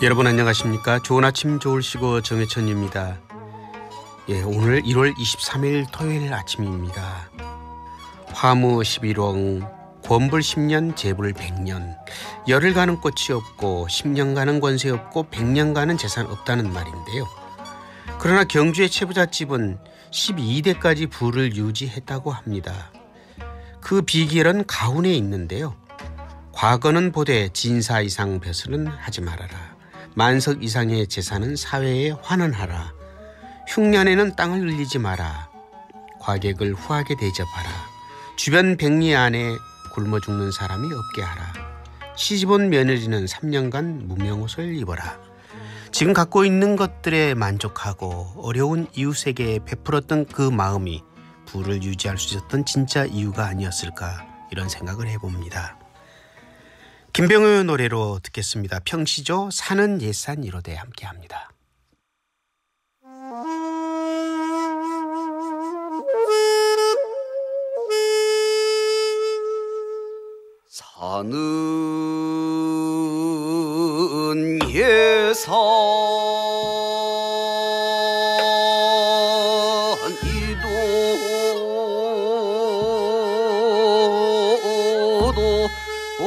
여러분 안녕하십니까? 좋은 아침 좋으시고 정혜천입니다. 예, 오늘 1월 23일 토요일 아침입니다. 화무 11월 권불 10년 재불 100년 열흘 가는 꽃이 없고 10년 가는 권세 없고 100년 가는 재산 없다는 말인데요. 그러나 경주의 채부잣집은 12대까지 부를 유지했다고 합니다. 그 비결은 가훈에 있는데요. 과거는 보되 진사 이상 벼슬은 하지 말아라. 만석 이상의 재산은 사회에 환원하라. 흉년에는 땅을 늘리지 마라. 과객을 후하게 대접하라. 주변 백리 안에 굶어 죽는 사람이 없게 하라. 시집온 며느리는 3년간 무명옷을 입어라. 지금 갖고 있는 것들에 만족하고 어려운 이웃에게 베풀었던 그 마음이 부를 유지할 수 있었던 진짜 이유가 아니었을까 이런 생각을 해봅니다. 김병호의 노래로 듣겠습니다. 평시조 사는 예산 1호대 함께합니다. 사는 예산 이도도 Oi,